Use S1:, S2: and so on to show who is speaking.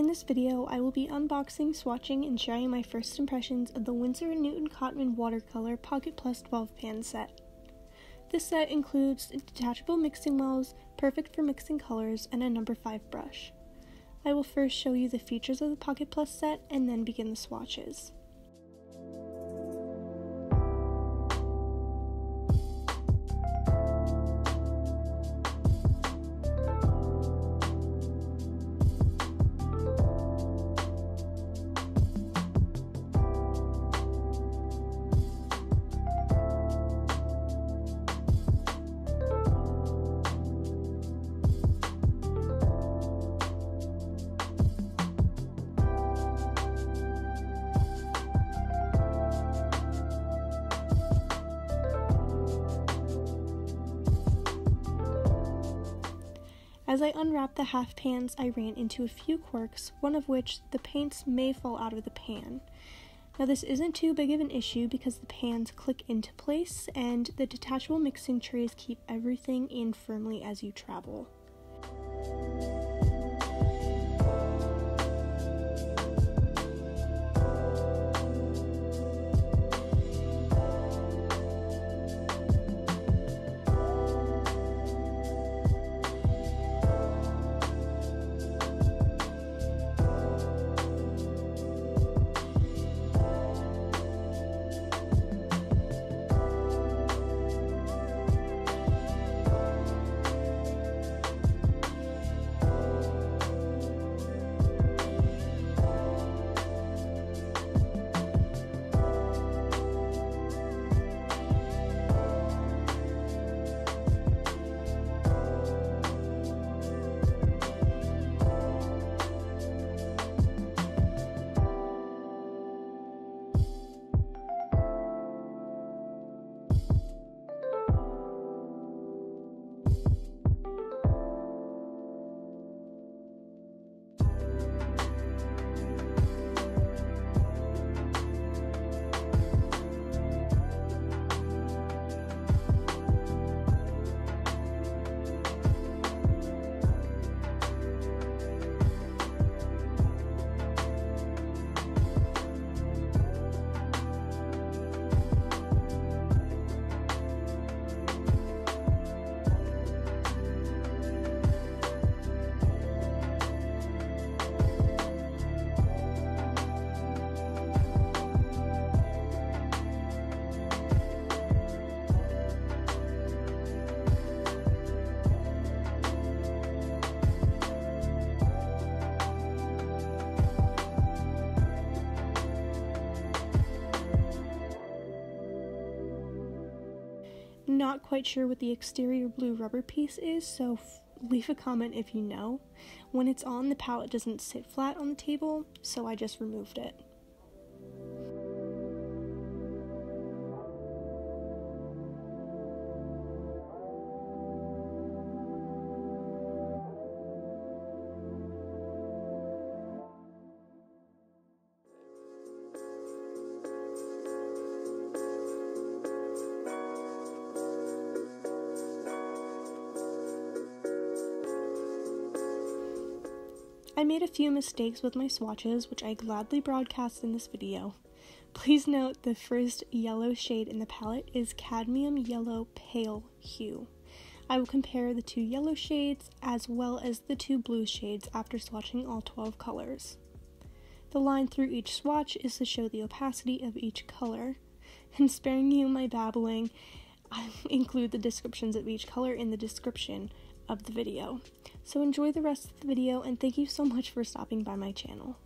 S1: In this video, I will be unboxing, swatching, and sharing my first impressions of the Winsor & Newton Cotman Watercolor Pocket Plus 12 pan set. This set includes detachable mixing wells, perfect for mixing colors, and a number 5 brush. I will first show you the features of the Pocket Plus set and then begin the swatches. As I unwrapped the half pans, I ran into a few quirks, one of which the paints may fall out of the pan. Now, this isn't too big of an issue because the pans click into place and the detachable mixing trays keep everything in firmly as you travel. Not quite sure what the exterior blue rubber piece is, so f- leave a comment if you know. When it's on, the palette doesn't sit flat on the table, so I just removed it. I made a few mistakes with my swatches, which I gladly broadcast in this video. Please note the first yellow shade in the palette is cadmium yellow pale hue. I will compare the two yellow shades as well as the two blue shades after swatching all 12 colors. The line through each swatch is to show the opacity of each color. And sparing you my babbling, I include the descriptions of each color in the description of the video. So enjoy the rest of the video and thank you so much for stopping by my channel.